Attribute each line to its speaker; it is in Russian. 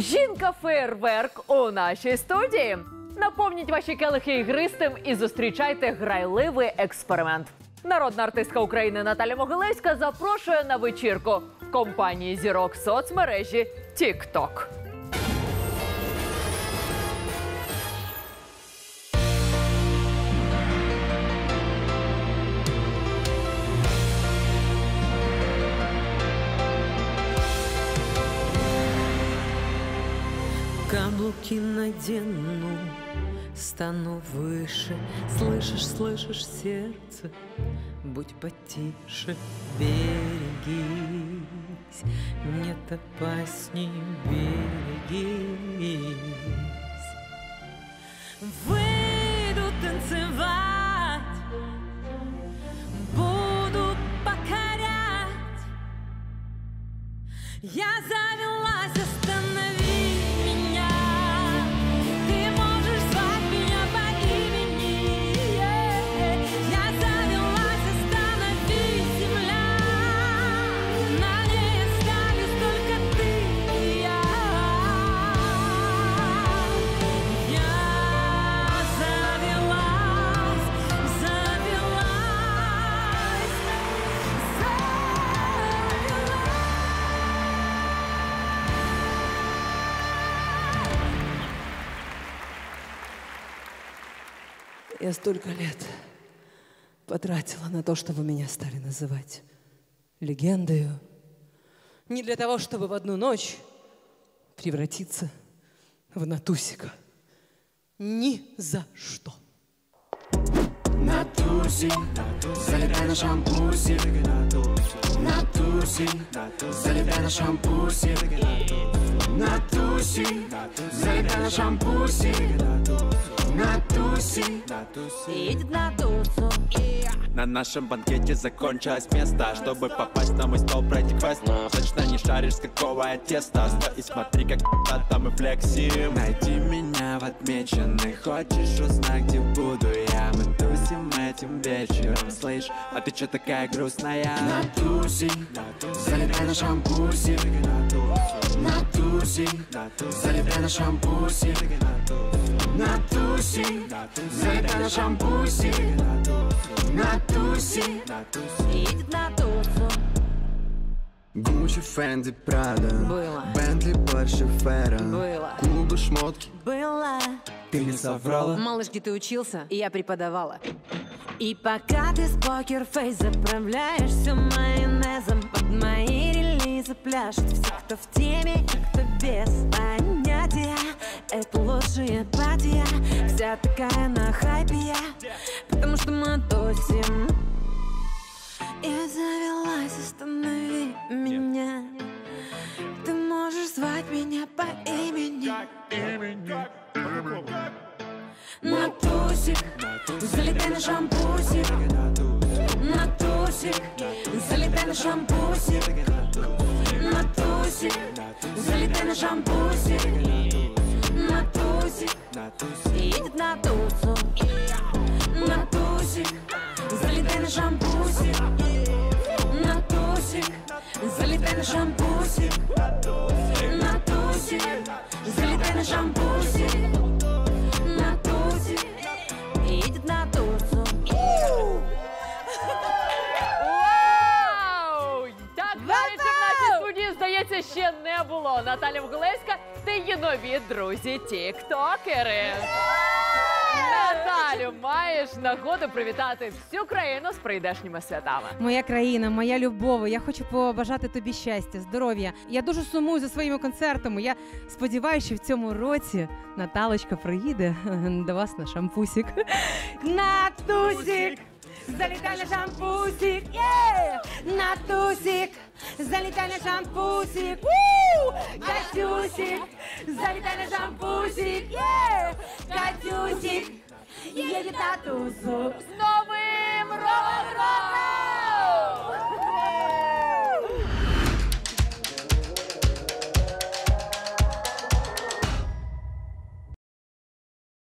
Speaker 1: Жінка фейерверк у нашій студії. Наповніть ваші келихи ігристим і зустрічайте грайливий експеримент. Народна артистка України Наталя Могилевська запрошує на вечірку компанії зірок соцмережі TikTok.
Speaker 2: Каблуки надену, стану выше. Слышишь, слышишь сердце, будь потише Берегись, нет опасней, берегись. Выйду танцевать, буду покорять. Я завелась, Я
Speaker 3: столько лет потратила на то, чтобы меня стали называть легендою. Не для того, чтобы в одну ночь превратиться в Натусика. Ни за что.
Speaker 4: Натусик, залетай на шампусик Натусик, залетай на шампусик Натусик, залетай на шампусик Натусик,
Speaker 2: Едет на тусу.
Speaker 5: На нашем банкете закончилось место. Чтобы попасть на мой стол, пройти квест. Точно не шаришь, с какого я теста. Стой и смотри, как там мы флексим. Найди меня в отмеченных. Хочешь узнать, где буду я? Мы тусим этим вечером, слышь А ты чё такая грустная?
Speaker 4: Натусик, залетай на шампусик Натусик, залетай на шампусик Натусик, залетай на шампусик Натусик,
Speaker 2: Едет на тусу.
Speaker 4: Гуччи, Фэнди, Прада
Speaker 2: Было.
Speaker 4: Бентли, Порше, Феррен
Speaker 2: Было.
Speaker 4: Клубы, шмотки
Speaker 2: Было.
Speaker 4: Ты не соврала
Speaker 2: Малыш, где ты учился? И я преподавала. И пока ты с покерфейс заправляешься майонезом Под мои релизы пляшут все, кто в теме и кто без понятия. Это лучшая патия, вся такая на хайпе я Потому что мы тусим. Я завелась, останови меня. Ты можешь звать меня по имени. На тусик, залетай на шампусик На тусик, залетай на шампусик На тусик, залетай на шампусик На тусик, едет на тусу На тусик, залетай на шампусик На тусик, залетай на шампусик На тусик, залетай на шампусик
Speaker 1: ще не було. Наталя Могилевська та її нові друзі тіктокери. Наталю, маєш нагоду привітати всю країну з прийдешніми святами.
Speaker 6: Моя країна, моя любов. Я хочу побажати тобі щастя, здоров'я. Я дуже сумую за своїми концертами. Я сподіваюся, що в цьому році Наталочка приїде до вас на шампусік. На тусік! Залітай на шампусік! Є! На тусік! Залітай на шампусік! У! Катюсік! Залітай на шампусік! Є! Катюсік! Едет на тусу!
Speaker 1: З